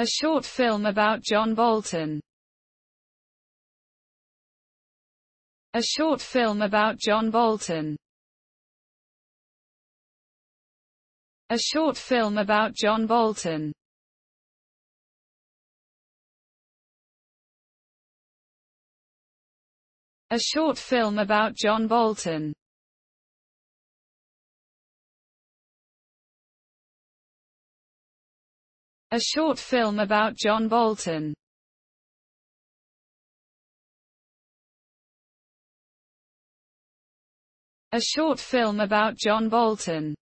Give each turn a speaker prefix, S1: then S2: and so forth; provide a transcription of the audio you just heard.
S1: A short film about John Bolton. A short film about John Bolton. A short film about John Bolton. A short film about John Bolton. A short film about John Bolton. A short film about John Bolton.